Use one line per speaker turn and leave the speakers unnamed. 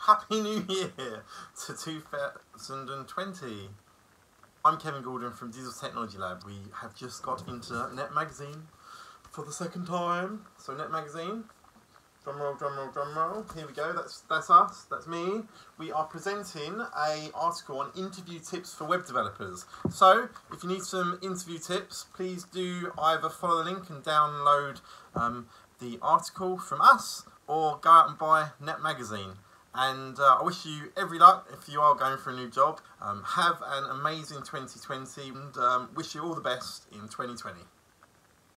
Happy New Year to 2020. I'm Kevin Gordon from Digital Technology Lab. We have just got into Net Magazine for the second time. So Net Magazine, drum roll, drum roll, drum roll. Here we go. That's that's us. That's me. We are presenting a article on interview tips for web developers. So if you need some interview tips, please do either follow the link and download um, the article from us or go out and buy Net Magazine. And uh, I wish you every luck if you are going for a new job. Um, have an amazing 2020 and um, wish you all the best in 2020.